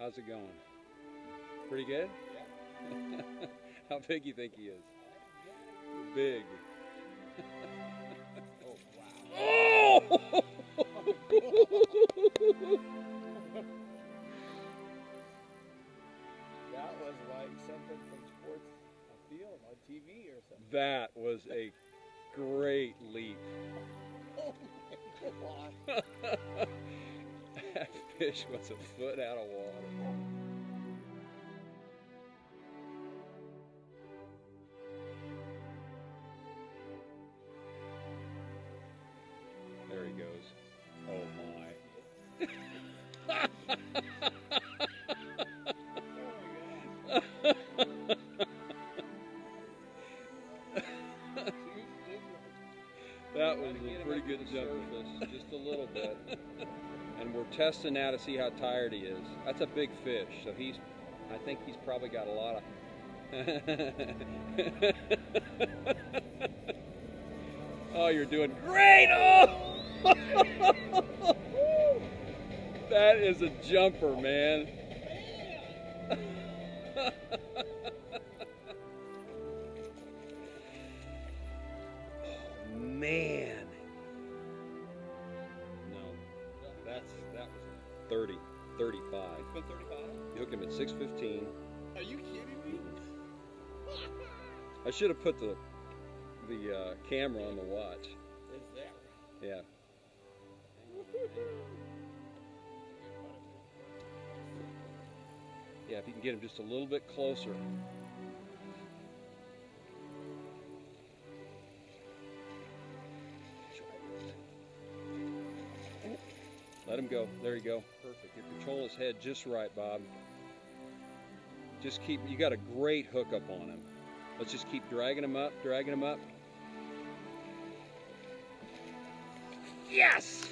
How's it going? Pretty good? Yeah. How big you think he is? Big. Oh, wow. Oh! That was like something from sports a field on TV or something. that was a fish was a foot out of water. There he goes. Oh my. That was a pretty good fish, just a little bit. And we're testing now to see how tired he is. That's a big fish, so he's, I think he's probably got a lot of. oh, you're doing great! Oh! that is a jumper, man. Oh, man. 30, 35. It's been 35? You hooked him at 615. Are you kidding me? I should have put the the uh, camera on the watch. Is that Yeah. Yeah, if you can get him just a little bit closer. Let him go. There you go. Perfect. You control his head just right, Bob. Just keep, you got a great hookup on him. Let's just keep dragging him up, dragging him up. Yes!